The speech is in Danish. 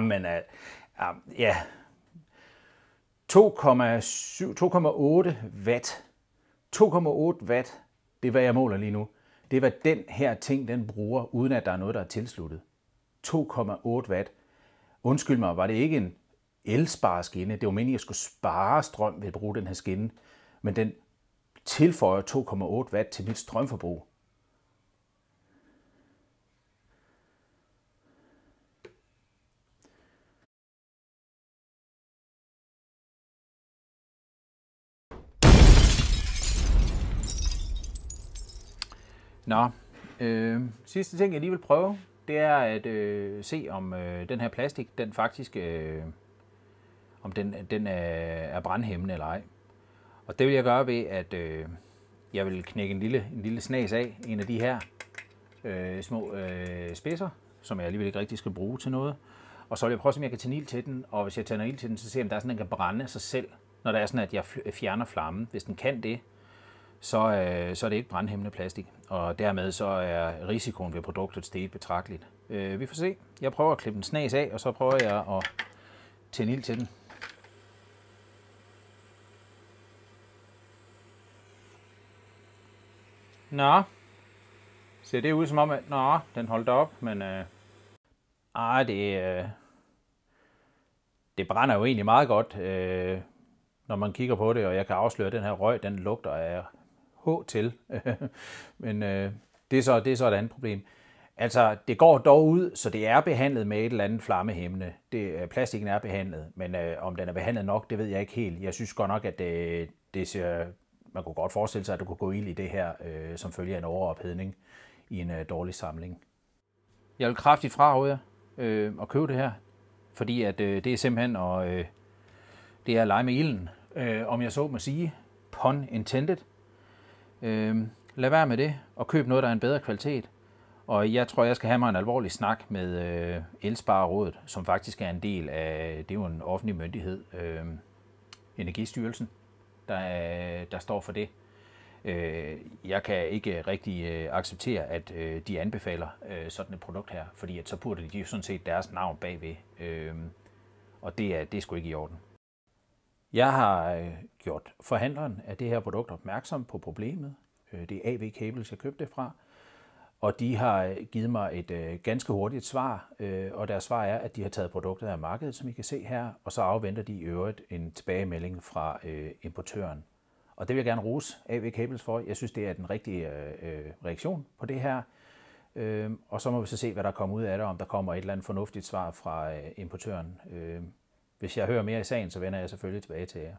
men uh, ja, 2,8 watt. 2,8 watt, det er hvad jeg måler lige nu. Det er hvad den her ting, den bruger, uden at der er noget, der er tilsluttet. 2,8 watt. Undskyld mig, var det ikke en elspareskinne? Det var meningen, at jeg skulle spare strøm ved at bruge den her skinne, men den tilføjer 2,8 watt til mit strømforbrug. Nå, øh, sidste ting jeg lige vil prøve, det er at øh, se om øh, den her plastik, den faktisk, øh, om den, den er, er brandhæmmende eller ej. Og det vil jeg gøre ved, at øh, jeg vil knække en lille, en lille snas af, en af de her øh, små øh, spidser, som jeg alligevel ikke rigtig skal bruge til noget. Og så vil jeg prøve, om jeg kan tænde ild til den, og hvis jeg tænder ild til den, så ser jeg, om der er sådan, at den kan brænde sig selv, når der er sådan, at jeg fjerner flammen. Hvis den kan det, så, øh, så er det ikke brandhæmmende plastik, og dermed så er risikoen ved produktet steget betragteligt. Øh, vi får se. Jeg prøver at klippe en snas af, og så prøver jeg at tænde ild til den. Nå, ser det ud som om, at nå, den holdt op, men øh, ej, det, øh, det brænder jo egentlig meget godt, øh, når man kigger på det, og jeg kan afsløre, at den her røg, den lugter af H til. Men øh, det, er så, det er så et andet problem. Altså, det går dog ud, så det er behandlet med et eller andet flammehæmmende. Det, øh, plastikken er behandlet, men øh, om den er behandlet nok, det ved jeg ikke helt. Jeg synes godt nok, at det, det ser, man kunne godt forestille sig, at du kunne gå ild i det her, øh, som følger en overophedning i en øh, dårlig samling. Jeg vil kraftigt fraråde jer øh, at købe det her, fordi at øh, det er simpelthen og, øh, det er at lege med ilden, øh, om jeg så må sige, pun intended. Øh, lad være med det, og køb noget, der er en bedre kvalitet. Og jeg tror, jeg skal have mig en alvorlig snak med øh, Elsparerådet, som faktisk er en del af, det er jo en offentlig myndighed, øh, Energistyrelsen, der, øh, der står for det. Øh, jeg kan ikke rigtig øh, acceptere, at øh, de anbefaler øh, sådan et produkt her, fordi at så putter de jo sådan set deres navn bagved, øh, og det er, det er sgu ikke i orden. Jeg har øh, gjort forhandleren af det her produkt opmærksom på problemet. Øh, det er AV Cables, jeg købte det fra. Og de har øh, givet mig et ganske hurtigt svar, og deres svar er, at de har taget produktet af markedet, som I kan se her, og så afventer de i øvrigt en tilbagemelding fra importøren. Og det vil jeg gerne rose AV Cables for. Jeg synes, det er den rigtige reaktion på det her. Og så må vi så se, hvad der kommer ud af det, om der kommer et eller andet fornuftigt svar fra importøren. Hvis jeg hører mere i sagen, så vender jeg selvfølgelig tilbage til jer.